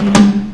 Thank mm-hmm. you.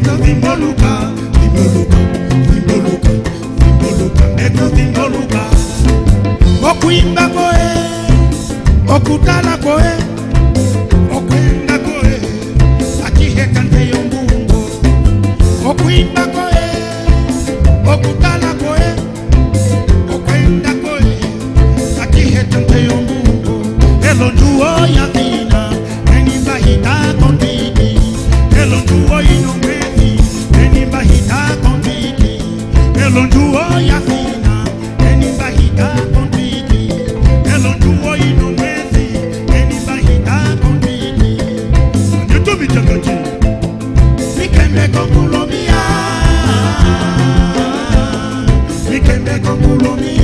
ndeko timboluka timboluka timboluka timboluka ndeko timboluka okuyimba koye okutala koye Colombia, mi que me con Colombia.